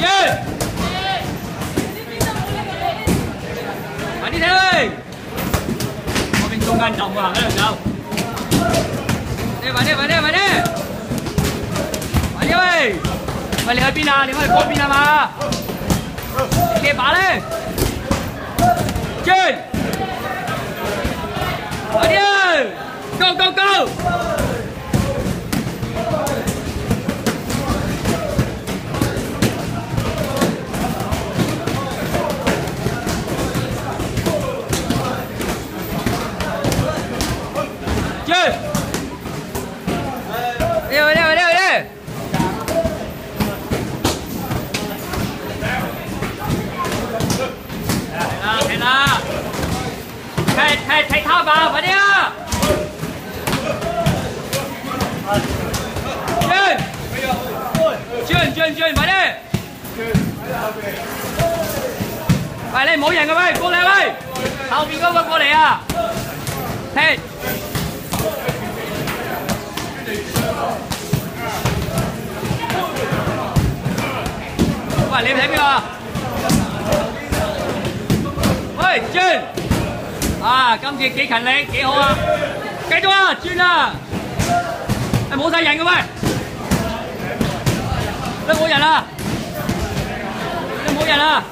Yeah. đi theo đi. Mà mình không gần đồng vào cái được đâu. Đi bắn đi bắn đi bắn đi. Bắn đi ơi. Mày lấy pina đi mày có pina mà. Đi bắn đi. 六六来来啦，开开开！踢塔巴，快点！进！进进进，快点！快点，冇人嘅喂，过嚟喂，后边个过嚟啊！踢！喂，你睇边个？喂，轉！啊，今次几勤力，几好啊！继续啊，转啊！冇晒人嘅喂，都冇人啦，都冇人啦。